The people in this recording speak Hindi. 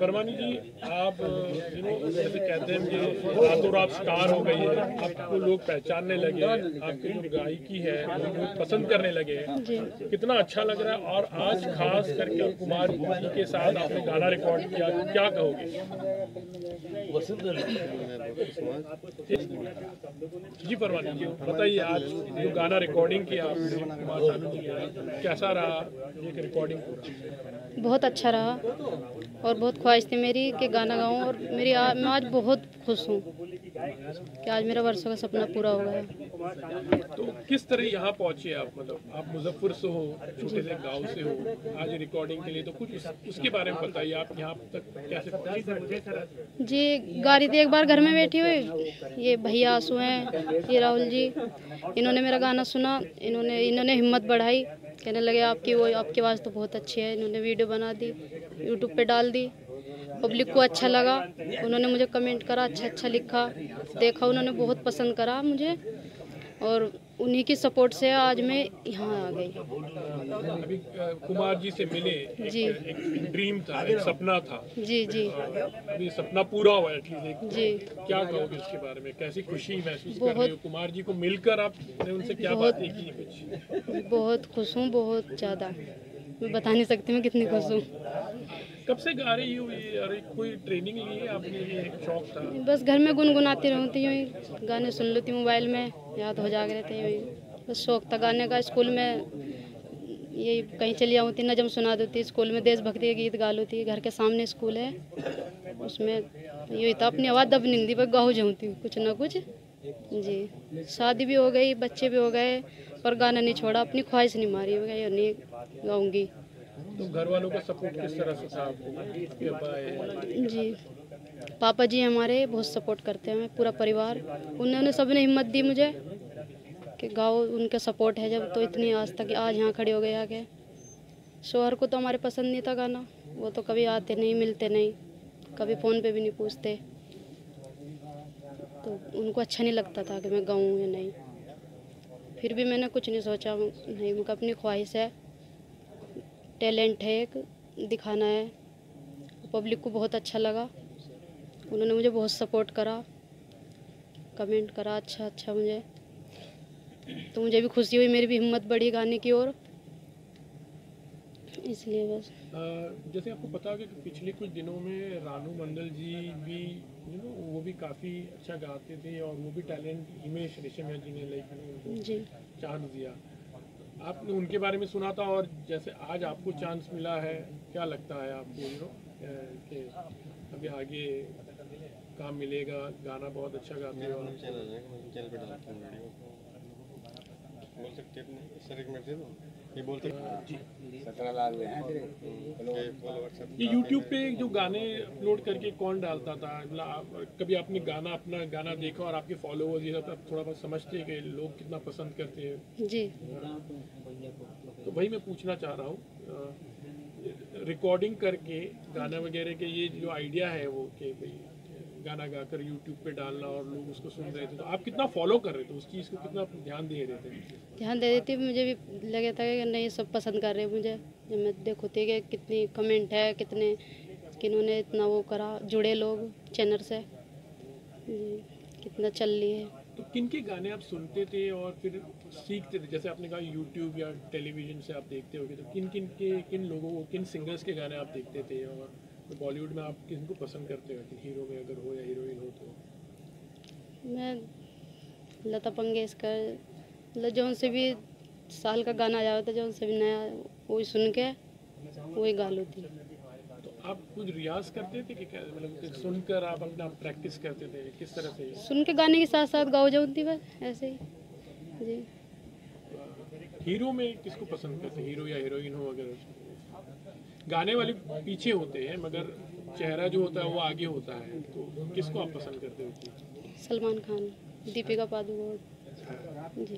परमानी जी आप जैसे कहते हैं कि रातों रात स्टार हो गई है आपको लोग पहचानने लगे आपकी जो गायकी है लोग पसंद करने लगे। कितना अच्छा लग रहा है और आज खास करके कुमार जी के साथ आपने गाना रिकॉर्ड किया क्या कहोगे? जी परमानी जी बताइए आज जो गाना रिकॉर्डिंग किया आपने कुमार सानू जी कैसा रहा ये रिकॉर्डिंग बहुत अच्छा रहा। और बहुत ख्वाहिश थी मेरी कि गाना गाऊं और मेरी आ, मैं आज बहुत खुश हूँ कि आज मेरा वर्षों का सपना पूरा हो गया। तो किस तरह यहाँ पहुँचे आप? मतलब आप मुजफ्फर से हो छोटे से गाँव से हो आज रिकॉर्डिंग के लिए तो कुछ उस, उसके बारे में बताइए आप यहाँ तक कैसे पहुँचे? जी गाड़ी थी एक बार घर में बैठी हुई। ये भैया आँसू हैं ये राहुल जी। इन्होंने मेरा गाना सुना इन्होंने इन्होंने हिम्मत बढ़ाई। कहने लगे आपकी वो, आपकी आवाज़ तो बहुत अच्छी है। इन्होंने वीडियो बना दी यूट्यूब पे डाल दी पब्लिक को अच्छा लगा। उन्होंने मुझे कमेंट करा अच्छा अच्छा लिखा, देखा, उन्होंने बहुत पसंद करा मुझे। और उन्हीं की सपोर्ट से आज मैं यहाँ आ गई। अभी कुमार जी से मिले जी। एक ड्रीम था एक सपना था। जी जी। अभी सपना पूरा हुआ जी। क्या कहोगे इसके बारे में? कैसी खुशी महसूस कर रहे हो? कुमार जी को मिलकर आपने उनसे क्या बातें की कुछ? बहुत खुश हूँ बहुत ज़्यादा। मैं बता नहीं सकती मैं कितनी खुश हूँ। कब से गा रही हूँ? अरे कोई ट्रेनिंग ली है आपने? ये शौक था। बस घर में गुनगुनाती रहती हूँ गाने सुन लेती हूँ मोबाइल में। याद हो जाग रहते हैं बस शौक था गाने का। स्कूल में यही कहीं चली आऊँ थी नजम सुना देती। स्कूल में देशभक्ति के गीत गा थी घर के सामने स्कूल है। उसमें यही था। अपनी आवाज़ दब नहीं दी पर गाऊ जाऊँ थी कुछ ना कुछ। जी। शादी भी हो गई बच्चे भी हो गए पर गाना नहीं छोड़ा। अपनी ख्वाहिश नहीं मारी। मैं ये नहीं गाऊँगी। तो घर वालों का सपोर्ट किस तरह से था जी। पापा जी हमारे बहुत सपोर्ट करते हैं, पूरा परिवार। उन्होंने सबने हिम्मत दी मुझे कि गाओ, उनका सपोर्ट है जब तो इतनी आज तक आज यहाँ खड़े हो गए आगे। शोहर को तो हमारे पसंद नहीं था गाना। वो तो कभी आते नहीं, मिलते नहीं, कभी फ़ोन पे भी नहीं पूछते। तो उनको अच्छा नहीं लगता था कि मैं गाऊँ या नहीं। फिर भी मैंने कुछ नहीं सोचा, नहीं मुझे अपनी ख्वाहिश है। टैलेंट है एक, दिखाना है। पब्लिक को बहुत अच्छा लगा। उन्होंने मुझे बहुत सपोर्ट करा कमेंट करा अच्छा अच्छा मुझे। तो मुझे भी खुशी हुई मेरी भी हिम्मत बढ़ी गाने की ओर। इसलिए बस। जैसे आपको पता है कि पिछले कुछ दिनों में रानू मंडल जी भी यू नो वो भी काफ़ी अच्छा गाते थे और वो भी टैलेंट हिमेश रेशमिया जी ने लाइक जी। चांस दिया। आपने उनके बारे में सुना था और जैसे आज आपको चांस मिला है क्या लगता है आपको यू नो कि अभी आगे काम मिलेगा गाना बहुत अच्छा गाते हो आप। चैनल है चैनल पे डालता हूँ वीडियो बोल सकते अपने? सर एक मिनट दे दो ये बोलते सत्रह लाख हुए हैं फॉलोअर्स ये यूट्यूब पे जो गाने अपलोड करके कौन डालता था? मतलब आप- कभी आपने गाना अपना गाना देखा और आपके फॉलोअर्स ये सब थोड़ा बहुत समझते हैं कि लोग कितना पसंद करते हैं? जी। तो वही मैं पूछना चाह रहा हूँ रिकॉर्डिंग करके गाना वगैरह के ये जो आइडिया है वो कि भाई गाना गाकर यूट्यूब पे डालना और लोग उसको सुन रहे थे। तो आप कितना फॉलो कर रहे थे? उस चीज़ को कितना ध्यान दे रहे थे? ध्यान दे देती मुझे भी लगे था कि नहीं सब पसंद कर रहे हैं मुझे। जब मैं देखो थी कि कितनी कमेंट है कितने किन्होंने इतना वो करा जुड़े लोग चैनल से। कितना चल रही है। तो किन के गाने आप सुनते थे और फिर सीखते थे? जैसे आपने कहा यूट्यूब या टेलीविज़न से आप देखते होगे तो किन किन के किन लोगों को किन सिंगर्स के गाने आप देखते थे और बॉलीवुड में आप किनको पसंद करते हो? कि हीरो में अगर हो या हीरोइन हो तो? मैं लता मंगेशकर मतलब जौन से भी साल का गाना आया होता जौन से भी नया वही सुन के वही गा लेती। तो आप कुछ रियाज करते थे कि मतलब सुनकर आप अपना प्रैक्टिस करते थे? किस तरह से? सुन के गाने के साथ साथ गाओ जाऊँ थी बस ऐसे ही। जी। हीरो में किसको पसंद करते? हैं हीरो या हीरोइन हो अगर गाने वाले पीछे होते हैं मगर चेहरा जो होता है वो आगे होता है। तो किसको आप पसंद करते हो? सलमान खान दीपिका पादुकोण। जी।